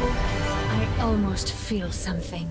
I almost feel something.